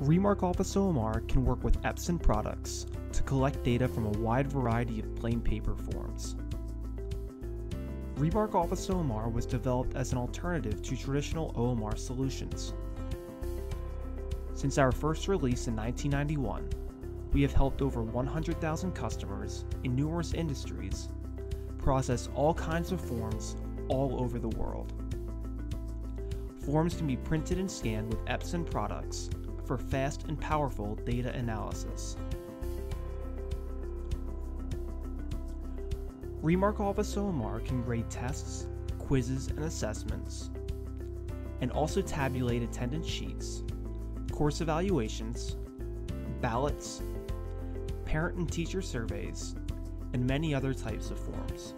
Remark Office OMR can work with Epson products to collect data from a wide variety of plain paper forms. Remark Office OMR was developed as an alternative to traditional OMR solutions. Since our first release in 1991, we have helped over 100,000 customers in numerous industries process all kinds of forms all over the world. Forms can be printed and scanned with Epson products for fast and powerful data analysis. Remark Office OMR can grade tests, quizzes, and assessments, and also tabulate attendance sheets, course evaluations, ballots, parent and teacher surveys, and many other types of forms.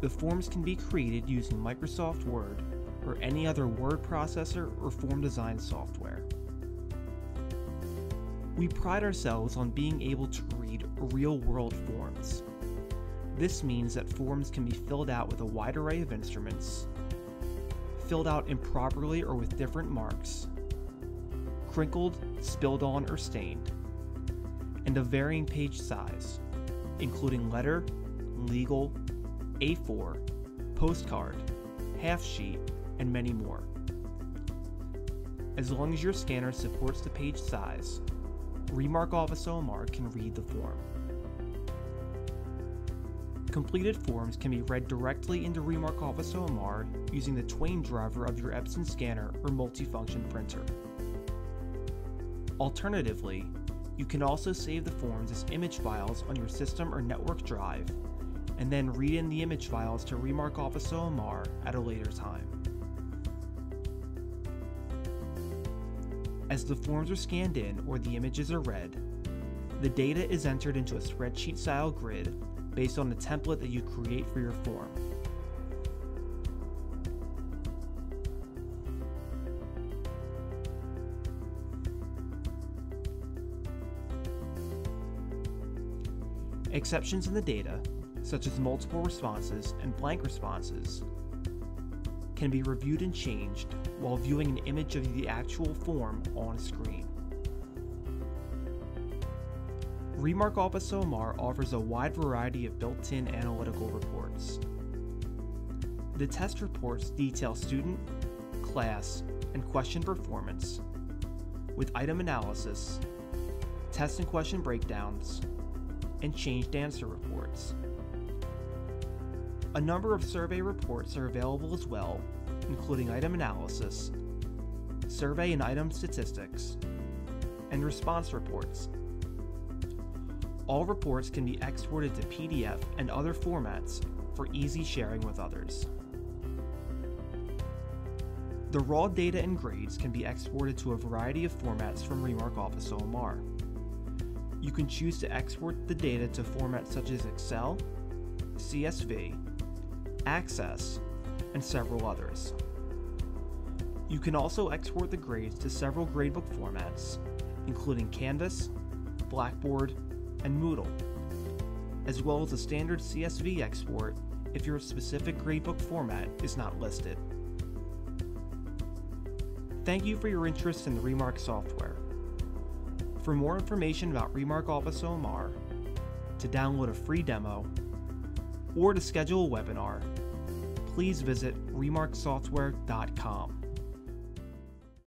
The forms can be created using Microsoft Word or any other word processor or form design software. We pride ourselves on being able to read real world forms. This means that forms can be filled out with a wide array of instruments, filled out improperly or with different marks, crinkled, spilled on, or stained, and of varying page size, including letter, legal, A4, postcard, half sheet, and many more. As long as your scanner supports the page size, Remark Office OMR can read the form. Completed forms can be read directly into Remark Office OMR using the TWAIN driver of your Epson scanner or multifunction printer. Alternatively, you can also save the forms as image files on your system or network drive, and then read in the image files to Remark Office OMR at a later time. As the forms are scanned in or the images are read, the data is entered into a spreadsheet style grid based on the template that you create for your form. Exceptions in the data, such as multiple responses and blank responses, can be reviewed and changed while viewing an image of the actual form on screen. Remark Office OMR offers a wide variety of built-in analytical reports. The test reports detail student, class, and question performance, with item analysis, test and question breakdowns, and changed answer reports. A number of survey reports are available as well, including item analysis, survey and item statistics, and response reports. All reports can be exported to PDF and other formats for easy sharing with others. The raw data and grades can be exported to a variety of formats from Remark Office OMR. You can choose to export the data to formats such as Excel, CSV, Access, and several others. You can also export the grades to several gradebook formats, including Canvas, Blackboard, and Moodle, as well as a standard CSV export if your specific gradebook format is not listed. Thank you for your interest in the Remark software. For more information about Remark Office OMR, to download a free demo, or to schedule a webinar, please visit remarksoftware.com.